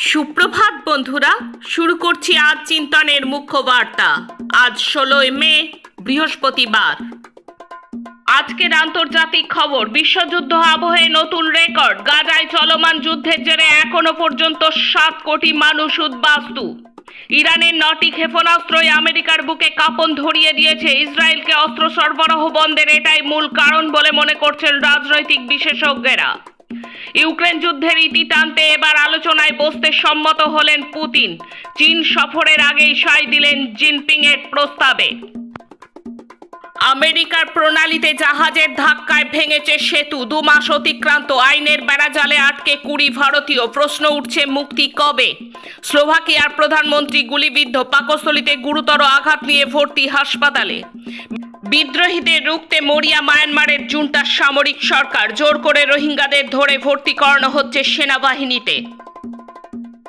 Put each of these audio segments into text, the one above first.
সুপ্রভাত বন্ধুরা, শুরু করছি আজ চিন্তনের মুখ্য বার্তা। আজ ষোলোই মে, বৃহস্পতিবার। আজকের আন্তর্জাতিক খবর, বিশ্বযুদ্ধ আবহে নতুন রেকর্ড। গাজায় চলমান যুদ্ধের জেরে এখনও পর্যন্ত সাত কোটি মানুষ উদ্বাস্তু। ইরানের নটি ক্ষেপণাস্ত্রই আমেরিকার বুকে কাঁপন ধরিয়ে দিয়েছে। ইসরায়েলকে অস্ত্র সরবরাহ বন্ধের এটাই মূল কারণ বলে মনে করছেন রাজনৈতিক বিশেষজ্ঞেরা। ইউক্রেন যুদ্ধের ইতি টানতে এবার আলোচনায় বসতে সম্মত হলেন পুতিন। চীন সফরের আগেই সাই দিলেন জিনপিং এর প্রস্তাবে। আমেরিকার প্রণালীতে জাহাজের ধাক্কায় ভেঙেছে সেতু দু মাস অতিক্রান্ত, আইনের বেড়াজালে আটকে কুড়ি ভারতীয়। প্রশ্ন উঠছে মুক্তি কবে? স্লোভাকিয়ার প্রধানমন্ত্রী গুলিবিদ্ধ, পাকস্থলিতে গুরুতর আঘাত নিয়ে ভর্তি হাসপাতালে। বিদ্রোহীদের রুখতে মরিয়া মায়ানমারের জুনটার সামরিক সরকার জোর করে রোহিঙ্গাদের ধরে ভর্তি করানো হচ্ছে সেনাবাহিনীতে।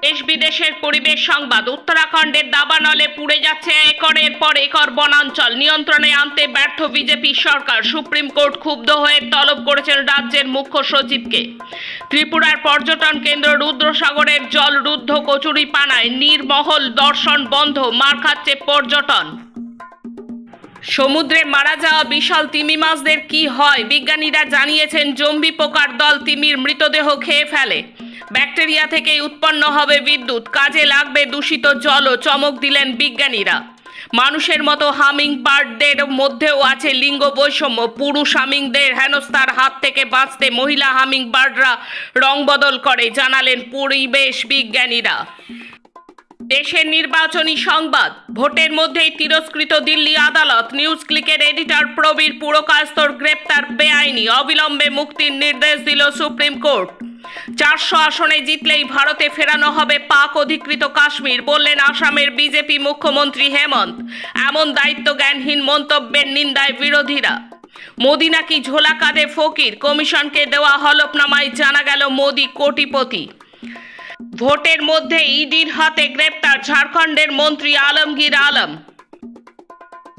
দেশ বিদেশের পরিবেশ সংবাদ, উত্তরাখণ্ডের দাবানলে পুড়ে যাচ্ছে একরের পর একর বনাঞ্চল। নিয়ন্ত্রণে আনতে ব্যর্থ বিজেপি সরকার, সুপ্রিম কোর্ট ক্ষুব্ধ হয়ে তলব করেছেন রাজ্যের মুখ্য সচিবকে। ত্রিপুরার পর্যটন কেন্দ্র রুদ্রসাগরের জল রুদ্ধ কচুরি পানায় নির্মহল দর্শন বন্ধ, মার খাচ্ছে পর্যটন। সমুদ্রে মারা যাওয়া বিশাল তিমি মাছদের কি হয়? বিজ্ঞানীরা জানিয়েছেন, জম্বি পোকার দল তিমির মৃতদেহ খেয়ে ফেলে। ব্যাকটেরিয়া থেকেই উৎপন্ন হবে বিদ্যুৎ। কাজে লাগবে দূষিত জলও চমক দিলেন বিজ্ঞানীরা। মানুষের মতো হামিং বার্ডদের মধ্যেও আছে লিঙ্গ বৈষম্য। পুরুষ হামিংদের হেনস্থার হাত থেকে বাঁচতে মহিলা হামিং বার্ডরা রং বদল করে, জানালেন পরিবেশ বিজ্ঞানীরা। দেশের নির্বাচনী সংবাদ। ভোটের মধ্যেই তিরস্কৃত দিল্লি আদালত নিউজ ক্লিকের এডিটর প্রবীর পুরকাস্তর গ্রেপ্তার বেআইনি, অবিলম্বে মুক্তির নির্দেশ দিল সুপ্রিম কোর্ট। চারশো আসনে জিতলেই ভারতে ফেরানো হবে পাক অধিকৃত কাশ্মীর, বললেন আসামের বিজেপি মুখ্যমন্ত্রী হেমন্ত। এমন দায়িত্ব জ্ঞানহীন মন্তব্যের নিন্দায় বিরোধীরা। মোদি নাকি ঝোলা কাঁধে ফকির, কমিশনকে দেওয়া হলফনামায় জানা গেল মোদি কোটিপতি। ভোটের মধ্যে ইডির হাতে গ্রেপ্তার ঝাড়খণ্ডের মন্ত্রী আলমগীর আলম।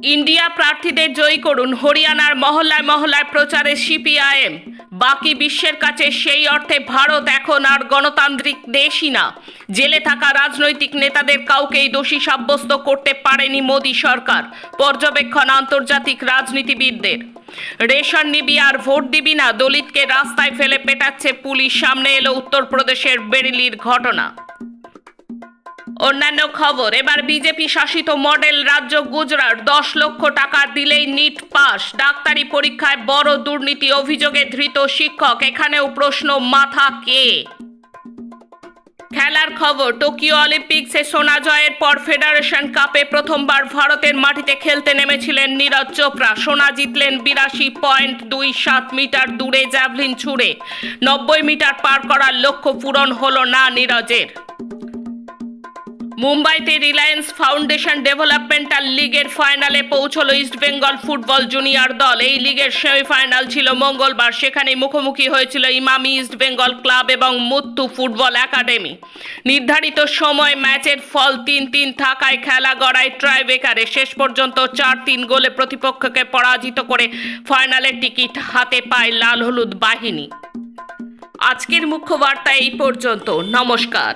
ইন্ডিয়া প্রার্থীদের জয়ী করুন হরিয়ানার মহল্লায় মহল্লায় প্রচারে সিপিআইএম। বাকি বিশ্বের কাছে সেই অর্থে ভারত এখন আর গণতান্ত্রিক দেশই না। জেলে থাকা রাজনৈতিক নেতাদের কাউকেই দোষী সাব্যস্ত করতে পারেনি মোদী সরকার, পর্যবেক্ষণ আন্তর্জাতিক রাজনীতিবিদদের। রেশন নিবি আর ভোট দিবি না, দলিতকে রাস্তায় ফেলে পেটাচ্ছে পুলিশ, সামনে এলো উত্তরপ্রদেশের বেরিলির ঘটনা। অন্যান্য খবর, এবার বিজেপি শাসিত মডেল রাজ্য গুজরাট দশ লক্ষ টাকা দিলেই নিট পাস। ডাক্তারি পরীক্ষায় বড় দুর্নীতি অভিযোগে ধৃত শিক্ষক, এখানেও প্রশ্ন, মাথা কে? খেলার খবর, টোকিও অলিম্পিক্সে সোনা জয়ের পর ফেডারেশন কাপে প্রথমবার ভারতের মাটিতে খেলতে নেমেছিলেন নীরজ চোপড়া। সোনা জিতলেন বিরাশি পয়েন্ট দুই সাত মিটার দূরে, জ্যাভলিন ছুড়ে। নব্বই মিটার পার করার লক্ষ্য পূরণ হলো না নীরজের। মুম্বাইতে রিলায়েন্স ফাউন্ডেশন ডেভেলপমেন্টাল লিগের ফাইনালে পৌঁছলো ইস্টবেঙ্গল ফুটবল জুনিয়র দল। এই লিগের সেমিফাইনাল ছিল মঙ্গলবার। সেখানে মুখোমুখি হয়েছিল ইমামি ইস্টবেঙ্গল ক্লাব এবং মুত্তু ফুটবল একাডেমি। নির্ধারিত সময় ম্যাচের ফল তিন তিন থাকায় খেলা গড়ায় ট্রাইবেকারে। শেষ পর্যন্ত চার তিন গোলে প্রতিপক্ষকে পরাজিত করে ফাইনালের টিকিট হাতে পায় লাল হলুদ বাহিনী। আজকের মুখ্য বার্তা এই পর্যন্ত। নমস্কার।